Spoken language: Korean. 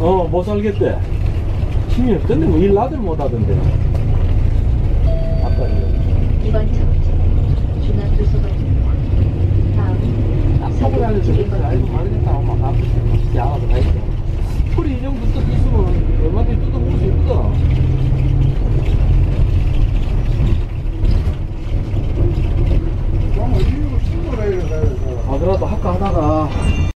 어, 못 살겠대. 힘이 없던데, 뭐, 일 나들 못 하던데. 아빠 일. 2번 차우지. 주소가 다음 아빠를 알려줘. 알고 말겠다. 엄마 가야 와서 다 있어. 풀이 이 정도 뜯으면 얼마든지 뜯어볼 수 있거든. 아들아도 학교 하다가